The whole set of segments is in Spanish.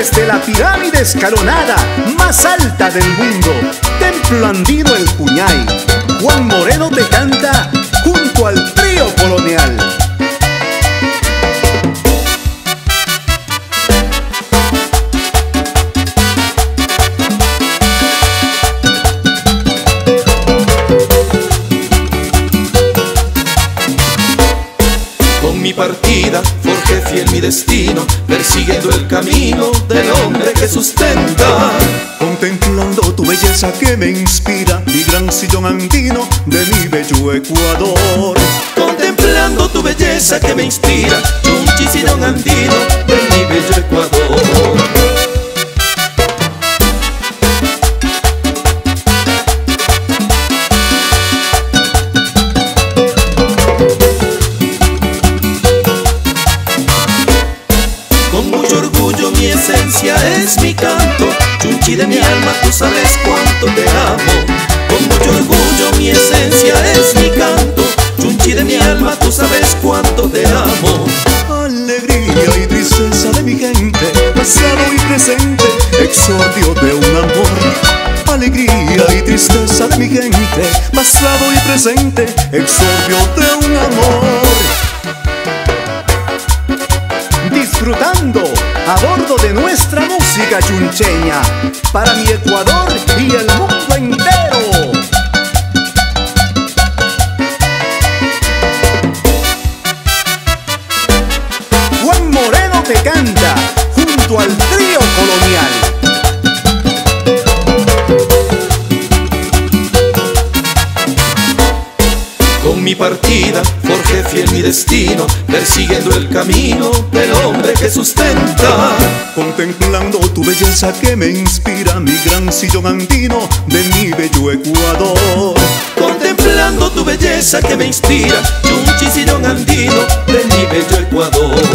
Desde la pirámide escalonada más alta del mundo, Templo Andino El Puñay, Juan Moreno te canta mi destino, persiguiendo el camino del hombre que sustenta. Contemplando tu belleza que me inspira, mi gran sillón andino de mi bello Ecuador. Contemplando tu belleza que me inspira, Chunchi sillón andino de mi alma, tú sabes cuánto te amo Con mucho orgullo mi esencia es mi canto Chunchi de mi alma, tú sabes cuánto te amo Alegría y tristeza de mi gente, pasado y presente, exordio de un amor. Alegría y tristeza de mi gente, pasado y presente, exordio de un amor. disfrutando a bordo de nuestra música chuncheña para mi Ecuador y el mundo entero. Juan Moreno te canta junto al trío colonial. Mi partida forjé fiel mi destino Persiguiendo el camino del hombre que sustenta Contemplando tu belleza que me inspira, mi gran sillón andino de mi bello Ecuador. Contemplando tu belleza que me inspira Chunchi sillón andino de mi bello Ecuador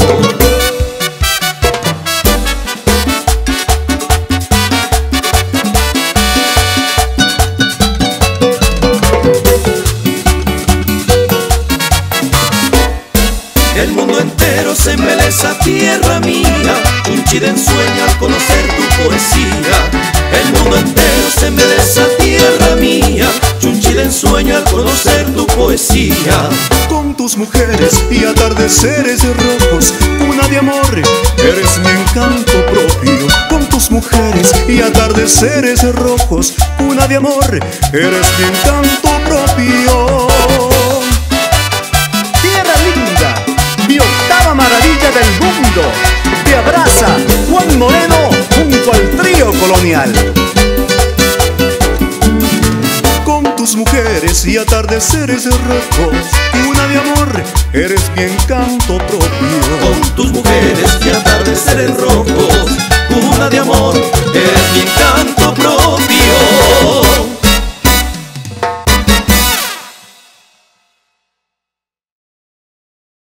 El mundo entero se embeleza, tierra mía. Chunchi de ensueño al conocer tu poesía. El mundo entero se embeleza, tierra mía. Chunchi de ensueño al conocer tu poesía. Con tus mujeres y atardeceres rojos, una de amor, eres mi encanto propio. Con tus mujeres y atardeceres rojos, una de amor, eres mi encanto propio. Tus mujeres y atardeceres rojos, una de amor, eres mi encanto propio. Con tus mujeres y atardeceres rojos,